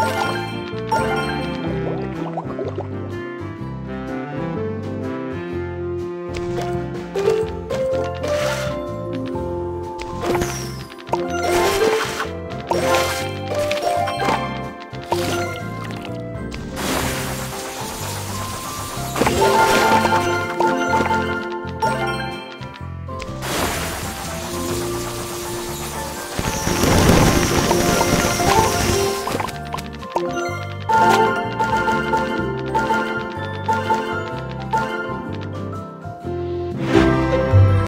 Thank